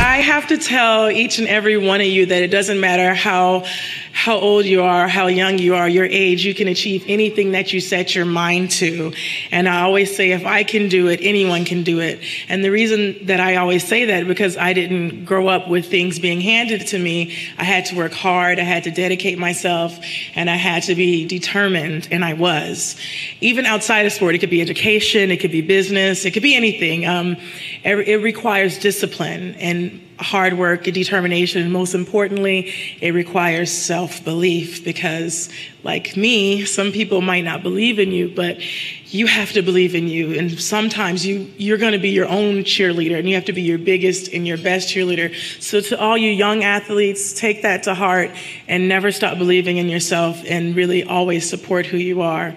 I have to tell each and every one of you that it doesn't matter how how old you are, how young you are, your age, you can achieve anything that you set your mind to. And I always say, if I can do it, anyone can do it. And the reason that I always say that, because I didn't grow up with things being handed to me, I had to work hard, I had to dedicate myself, and I had to be determined, and I was. Even outside of sport, it could be education, it could be business, it could be anything. Um, it, it requires discipline and hard work and determination. Most importantly, it requires self belief because, like me, some people might not believe in you, but you have to believe in you. And sometimes you, you're going to be your own cheerleader and you have to be your biggest and your best cheerleader. So, to all you young athletes, take that to heart and never stop believing in yourself and really always support who you are.